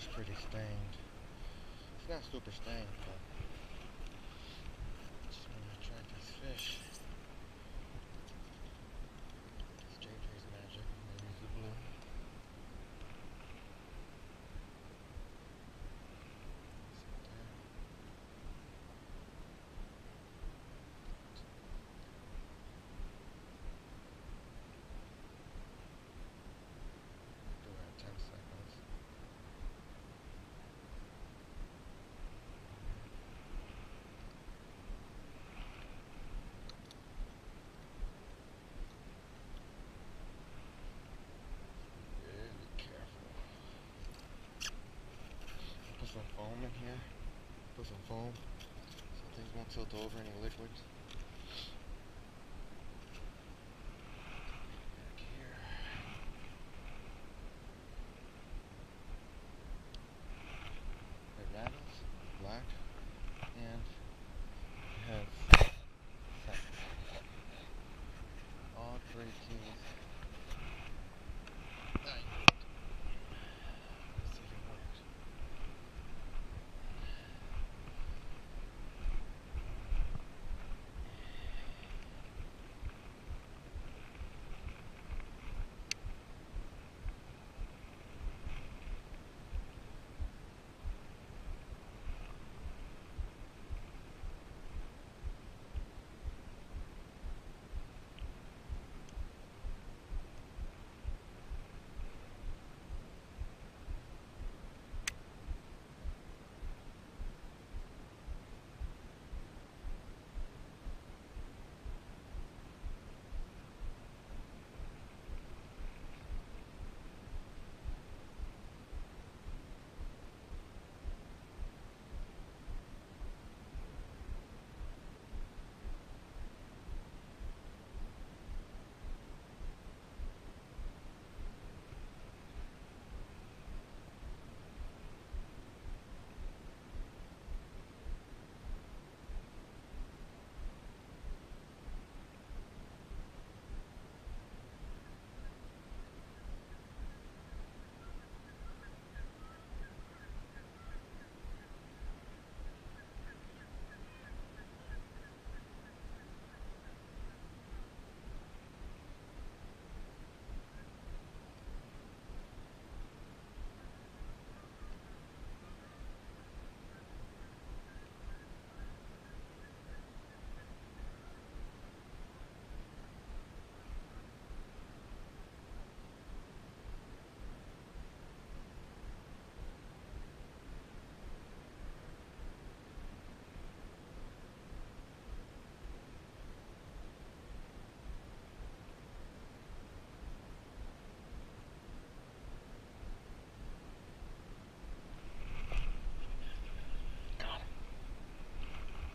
is pretty stained. It's not super stained, but Put some foam so things won't tilt over any liquids.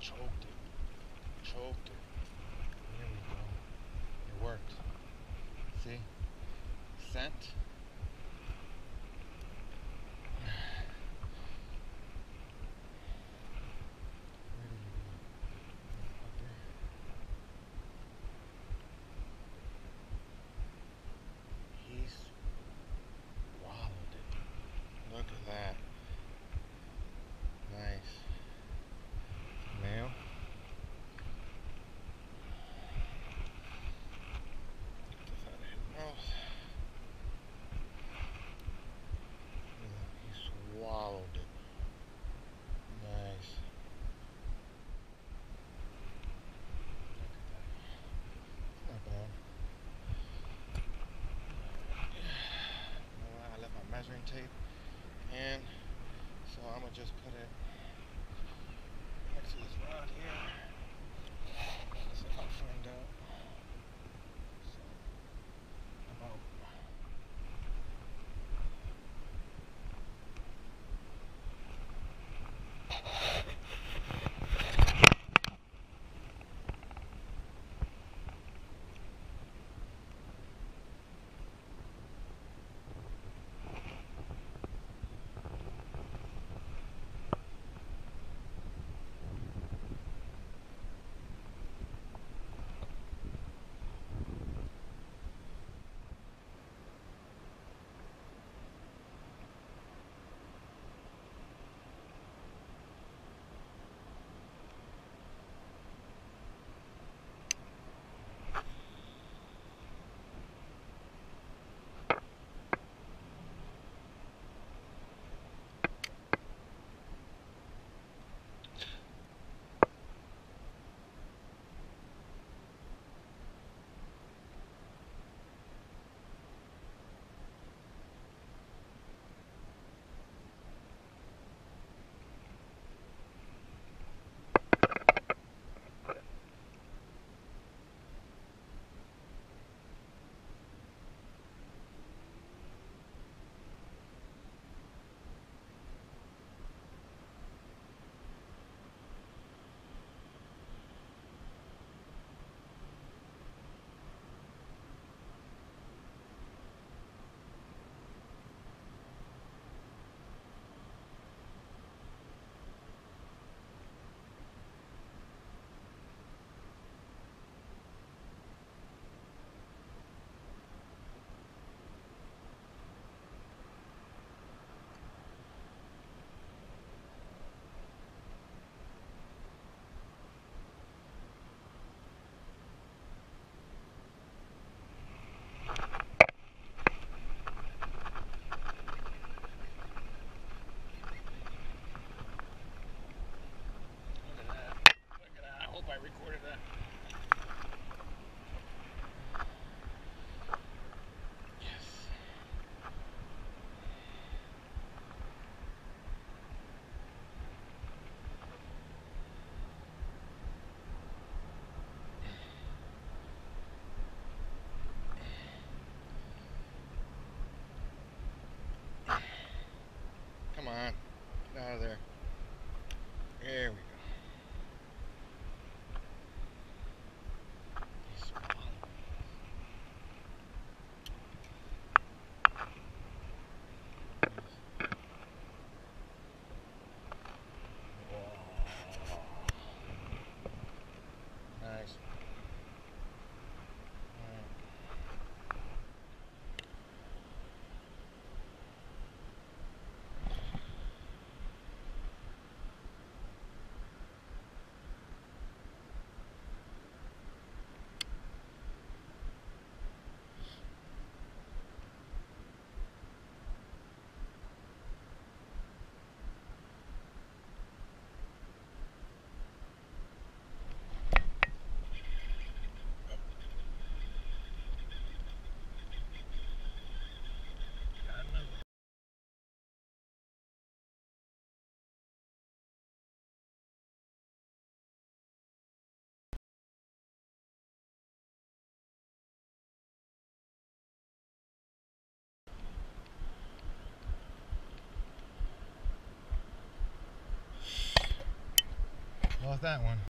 Choked it. Choked it. There we go. It worked. See? Scent. Lost that one.